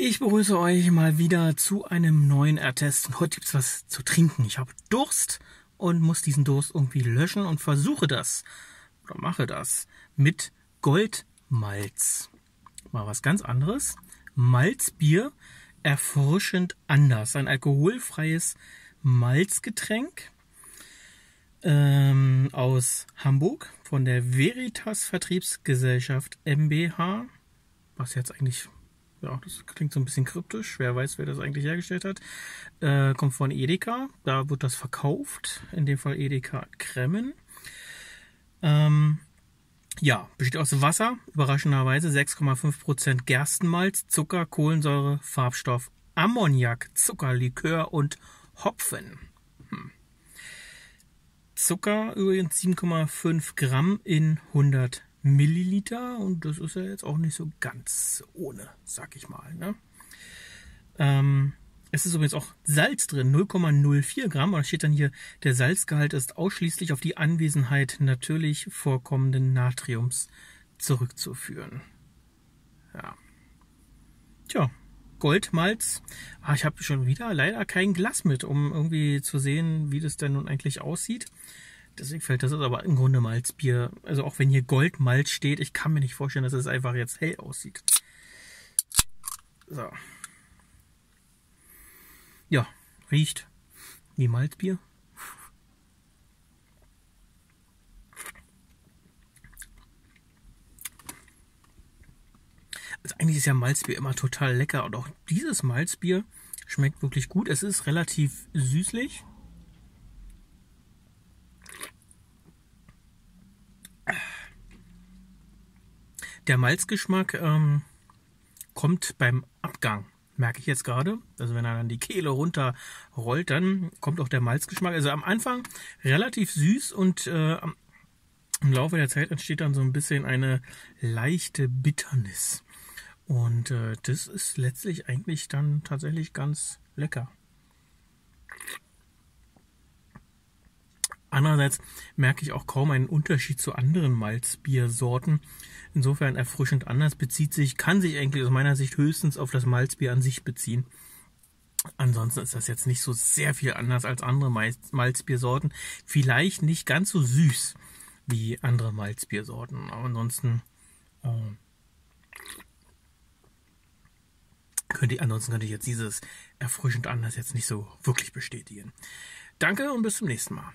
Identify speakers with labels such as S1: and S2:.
S1: Ich begrüße euch mal wieder zu einem neuen Ertest. Und heute gibt's was zu trinken. Ich habe Durst und muss diesen Durst irgendwie löschen und versuche das oder mache das mit Goldmalz. Mal was ganz anderes. Malzbier, erfrischend anders. Ein alkoholfreies Malzgetränk ähm, aus Hamburg von der Veritas Vertriebsgesellschaft MBH. Was jetzt eigentlich ja, das klingt so ein bisschen kryptisch. Wer weiß, wer das eigentlich hergestellt hat. Äh, kommt von Edeka. Da wird das verkauft. In dem Fall Edeka Kremmen. Ähm, ja, besteht aus Wasser, überraschenderweise 6,5% Gerstenmalz, Zucker, Kohlensäure, Farbstoff, Ammoniak, Zucker, Likör und Hopfen. Hm. Zucker übrigens 7,5 Gramm in 100 Milliliter und das ist ja jetzt auch nicht so ganz ohne, sag ich mal. Ne? Ähm, es ist übrigens auch Salz drin, 0,04 Gramm. Da steht dann hier, der Salzgehalt ist ausschließlich auf die Anwesenheit natürlich vorkommenden Natriums zurückzuführen. Ja. Tja, Goldmalz. Ah, ich habe schon wieder leider kein Glas mit, um irgendwie zu sehen, wie das denn nun eigentlich aussieht. Deswegen fällt das ist aber im Grunde Malzbier. Also auch wenn hier Goldmalz steht, ich kann mir nicht vorstellen, dass es einfach jetzt hell aussieht. So. Ja, riecht wie Malzbier. Also eigentlich ist ja Malzbier immer total lecker und auch dieses Malzbier schmeckt wirklich gut. Es ist relativ süßlich. Der Malzgeschmack ähm, kommt beim Abgang, merke ich jetzt gerade. Also wenn er dann die Kehle runterrollt, dann kommt auch der Malzgeschmack. Also am Anfang relativ süß und äh, im Laufe der Zeit entsteht dann so ein bisschen eine leichte Bitternis. Und äh, das ist letztlich eigentlich dann tatsächlich ganz lecker. Andererseits merke ich auch kaum einen Unterschied zu anderen Malzbiersorten. Insofern erfrischend anders bezieht sich, kann sich eigentlich aus meiner Sicht höchstens auf das Malzbier an sich beziehen. Ansonsten ist das jetzt nicht so sehr viel anders als andere Malzbiersorten. Vielleicht nicht ganz so süß wie andere Malzbiersorten. Aber ansonsten äh, könnte ich, ansonsten könnte ich jetzt dieses erfrischend anders jetzt nicht so wirklich bestätigen. Danke und bis zum nächsten Mal.